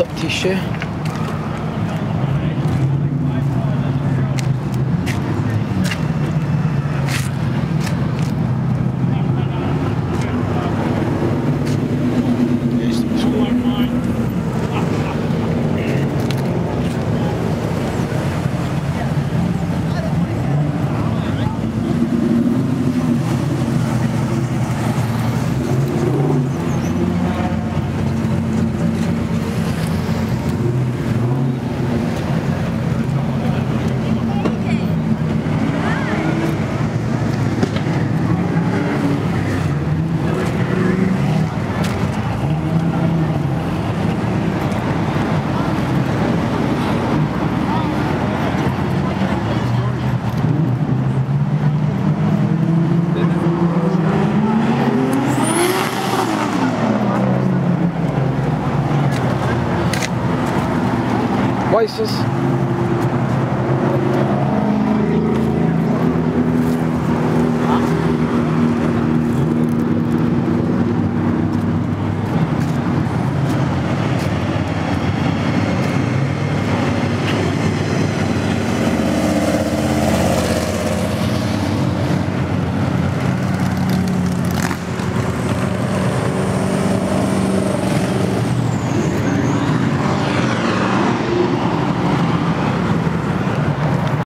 top t-shirt places.